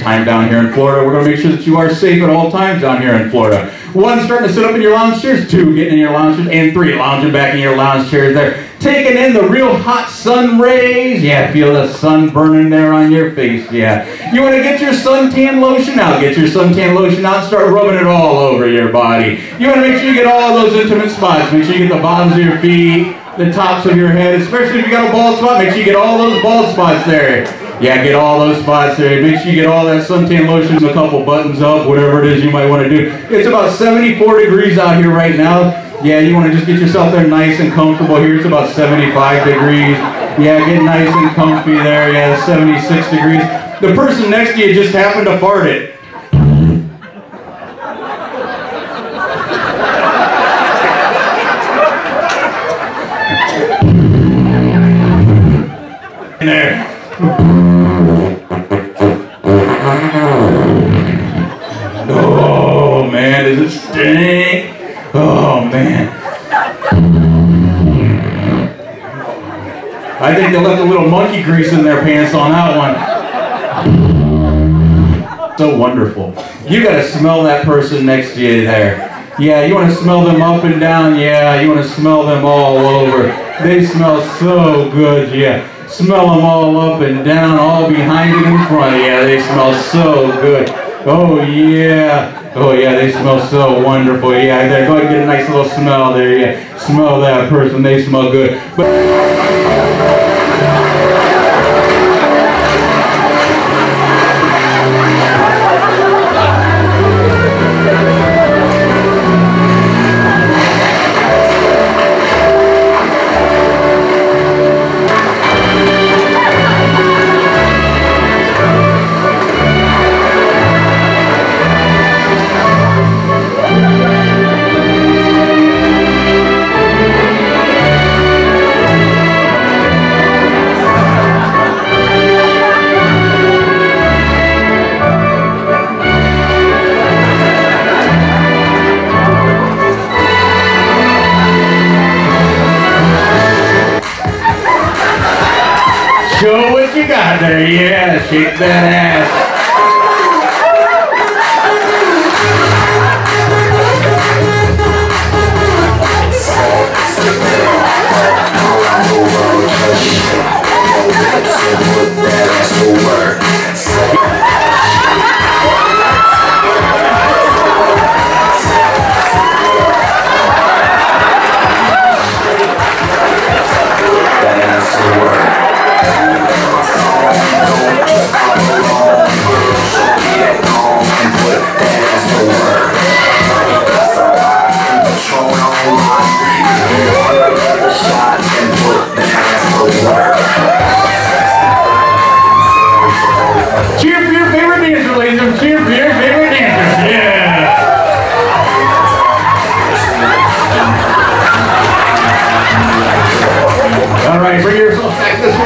time down here in Florida. We're going to make sure that you are safe at all times down here in Florida. One, starting to sit up in your lounge chairs. Two, getting in your lounge chairs. And three, lounging back in your lounge chairs there. Taking in the real hot sun rays. Yeah, feel the sun burning there on your face. Yeah. You want to get your suntan lotion out. Get your suntan lotion out and start rubbing it all over your body. You want to make sure you get all those intimate spots. Make sure you get the bottoms of your feet, the tops of your head, especially if you got a bald spot. Make sure you get all those bald spots there. Yeah, get all those spots there. Make sure you get all that suntan lotion, a couple buttons up, whatever it is you might want to do. It's about 74 degrees out here right now. Yeah, you want to just get yourself there nice and comfortable. Here it's about 75 degrees. Yeah, get nice and comfy there. Yeah, 76 degrees. The person next to you just happened to fart it. Stink? Oh man. I think they left a little monkey grease in their pants on that one. So wonderful. You gotta smell that person next to you there. Yeah, you wanna smell them up and down? Yeah, you wanna smell them all over. They smell so good, yeah. Smell them all up and down, all behind and in front. Yeah, they smell so good. Oh yeah. Oh yeah, they smell so wonderful. Yeah, there. Go ahead and get a nice little smell there. Yeah, smell that person. They smell good. But show what you got there. Yeah, shake that ass.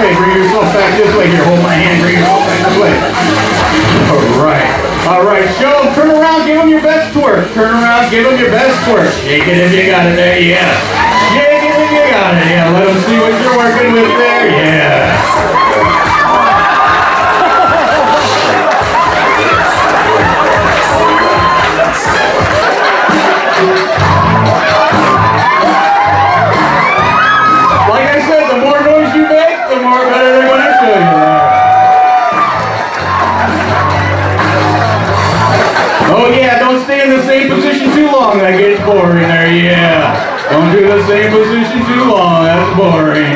Way. Bring yourself back this way. Here, hold my hand. Bring yourself back this way. All right. All right, show them. Turn around. Give them your best twerk. Turn around. Give them your best twerk. Shake it if you got it there. Yeah. Long. That gets boring there, yeah. Don't do the same position too long. That's boring.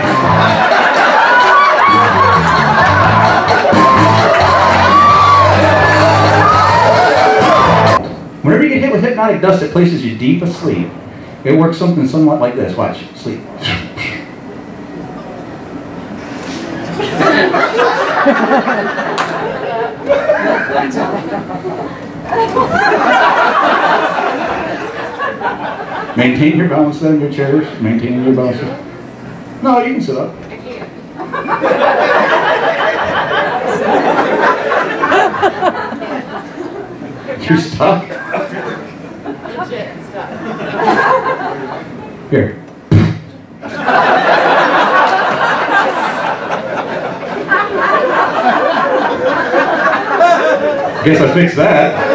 Whenever you get hit with hypnotic dust, it places you deep asleep. It works something somewhat like this. Watch. Sleep. Maintain your balance then, your chairs. Maintaining your balance. No, you can sit up. I can't. You're stuck? Here. Guess I fixed that.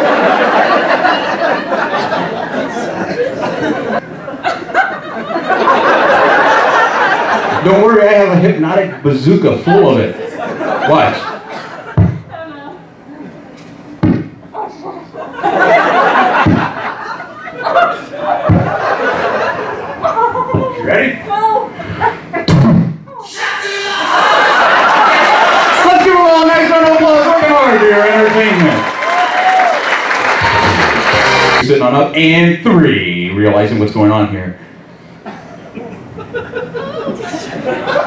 Don't worry, I have a hypnotic bazooka full of it. Watch. Ready? Let's a nice round of applause. Working hard entertainment. Sitting on up and three, realizing what's going on here. Hey, hey,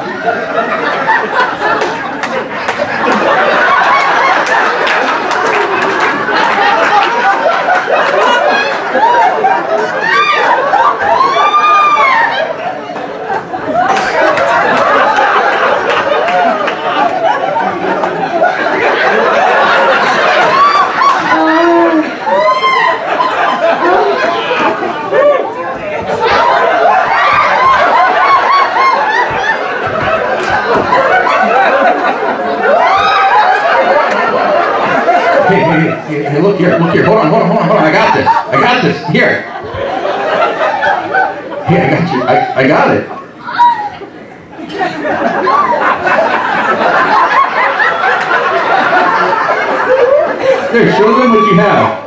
hey, look here, look here. Hold on, hold on, hold on, hold on. I got this. I got this. Here. Hey, I got you. I, I got it. There, show them what you have.